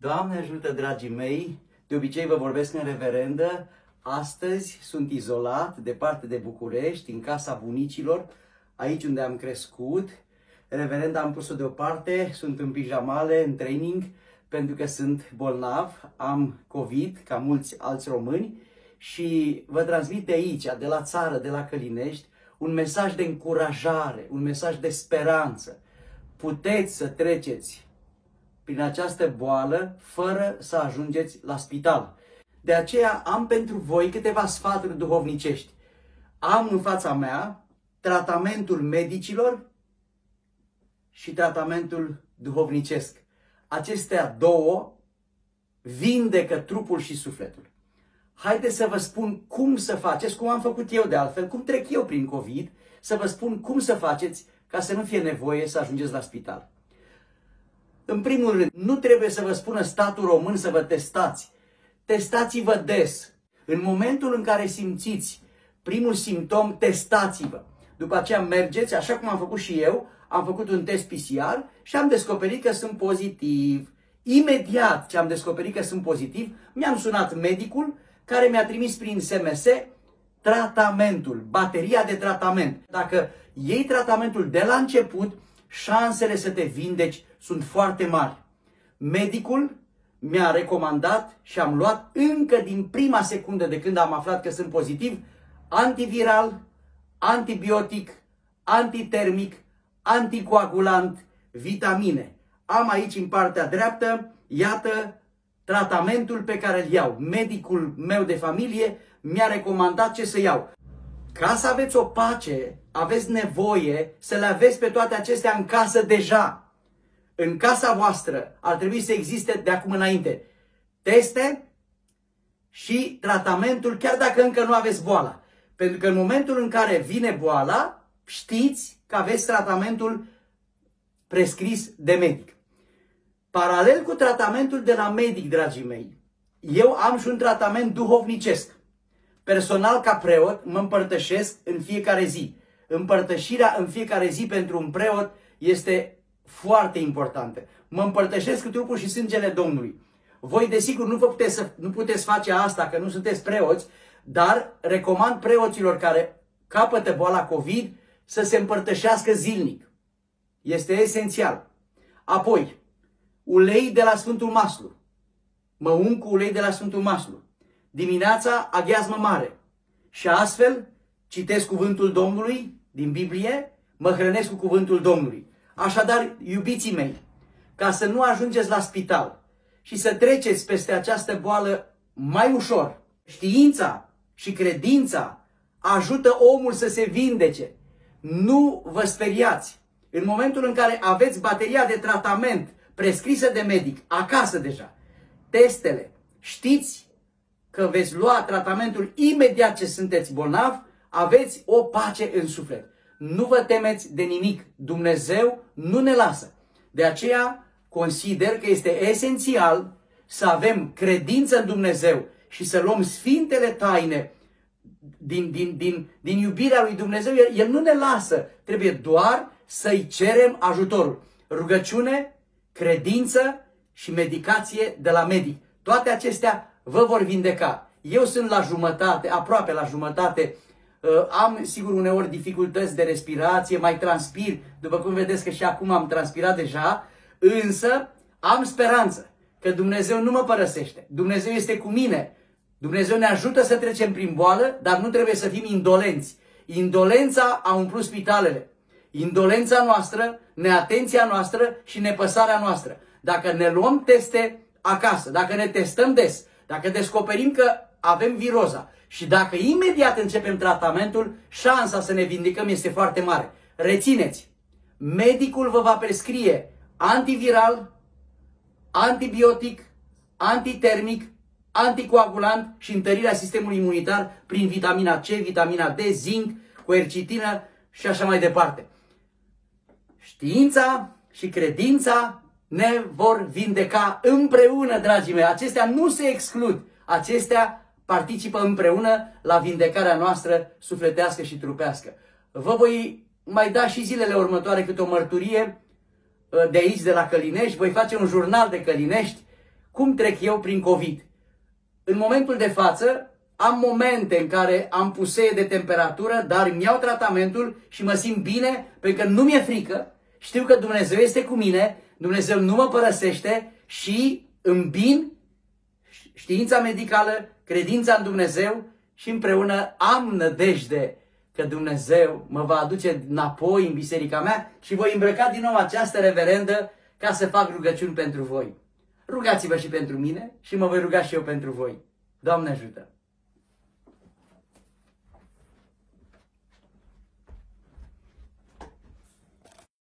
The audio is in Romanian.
Doamne ajută, dragii mei! De obicei vă vorbesc în reverendă. Astăzi sunt izolat, departe de București, în casa bunicilor, aici unde am crescut. Reverenda am pus-o deoparte, sunt în pijamale, în training, pentru că sunt bolnav, am COVID, ca mulți alți români, și vă transmit de aici, de la țară, de la Călinești, un mesaj de încurajare, un mesaj de speranță. Puteți să treceți prin această boală fără să ajungeți la spital. De aceea am pentru voi câteva sfaturi duhovnicești. Am în fața mea tratamentul medicilor și tratamentul duhovnicesc. Acestea două vindecă trupul și sufletul. Haideți să vă spun cum să faceți, cum am făcut eu de altfel, cum trec eu prin COVID, să vă spun cum să faceți ca să nu fie nevoie să ajungeți la spital. În primul rând, nu trebuie să vă spună statul român să vă testați. Testați-vă des. În momentul în care simțiți primul simptom, testați-vă. După aceea mergeți, așa cum am făcut și eu, am făcut un test PCR și am descoperit că sunt pozitiv. Imediat ce am descoperit că sunt pozitiv, mi-am sunat medicul care mi-a trimis prin SMS tratamentul, bateria de tratament. Dacă iei tratamentul de la început, șansele să te vindeci sunt foarte mari. Medicul mi-a recomandat și am luat încă din prima secundă de când am aflat că sunt pozitiv, antiviral, antibiotic, antitermic, anticoagulant, vitamine. Am aici în partea dreaptă, iată, tratamentul pe care îl iau. Medicul meu de familie mi-a recomandat ce să iau. Ca să aveți o pace, aveți nevoie să le aveți pe toate acestea în casă deja. În casa voastră ar trebui să existe de acum înainte teste și tratamentul, chiar dacă încă nu aveți boala. Pentru că în momentul în care vine boala, știți că aveți tratamentul prescris de medic. Paralel cu tratamentul de la medic, dragii mei, eu am și un tratament duhovnicesc. Personal, ca preot, mă împărtășesc în fiecare zi. Împărtășirea în fiecare zi pentru un preot este foarte importantă. Mă împărtășesc cu trupul și sângele Domnului. Voi, desigur, nu, vă puteți, să, nu puteți face asta, că nu sunteți preoți, dar recomand preoților care capătă boala COVID să se împărtășească zilnic. Este esențial. Apoi, ulei de la Sfântul Maslu. Mă un cu ulei de la Sfântul Maslu. Dimineața, aghiazmă mare. Și astfel, citesc cuvântul Domnului din Biblie, mă hrănesc cu cuvântul Domnului. Așadar, iubiții mei, ca să nu ajungeți la spital și să treceți peste această boală mai ușor, știința și credința ajută omul să se vindece. Nu vă speriați. În momentul în care aveți bateria de tratament prescrisă de medic, acasă deja, testele, știți că veți lua tratamentul imediat ce sunteți bolnav, aveți o pace în suflet. Nu vă temeți de nimic. Dumnezeu nu ne lasă. De aceea consider că este esențial să avem credință în Dumnezeu și să luăm sfintele taine din, din, din, din iubirea lui Dumnezeu. El, El nu ne lasă. Trebuie doar să-i cerem ajutorul. Rugăciune, credință și medicație de la medic. Toate acestea vă vor vindeca. Eu sunt la jumătate, aproape la jumătate Uh, am, sigur, uneori dificultăți de respirație, mai transpir, după cum vedeți că și acum am transpirat deja, însă am speranță că Dumnezeu nu mă părăsește. Dumnezeu este cu mine. Dumnezeu ne ajută să trecem prin boală, dar nu trebuie să fim indolenți. Indolența a umplut spitalele. Indolența noastră, neatenția noastră și nepăsarea noastră. Dacă ne luăm teste acasă, dacă ne testăm des, dacă descoperim că avem viroza și dacă imediat începem tratamentul, șansa să ne vindicăm este foarte mare. Rețineți, medicul vă va prescrie antiviral, antibiotic, antitermic, anticoagulant și întărirea sistemului imunitar prin vitamina C, vitamina D, zinc, coercitină și așa mai departe. Știința și credința ne vor vindeca împreună, dragii mei. Acestea nu se exclud. Acestea participă împreună la vindecarea noastră sufletească și trupească. Vă voi mai da și zilele următoare câte o mărturie uh, de aici, de la Călinești. Voi face un jurnal de Călinești cum trec eu prin COVID. În momentul de față, am momente în care am pusee de temperatură, dar îmi iau tratamentul și mă simt bine pentru că nu mi-e frică. Știu că Dumnezeu este cu mine, Dumnezeu nu mă părăsește și îmbin știința medicală, credința în Dumnezeu și împreună am nădejde că Dumnezeu mă va aduce înapoi în biserica mea și voi îmbrăca din nou această reverendă ca să fac rugăciuni pentru voi. Rugați-vă și pentru mine și mă voi ruga și eu pentru voi. Doamne ajută!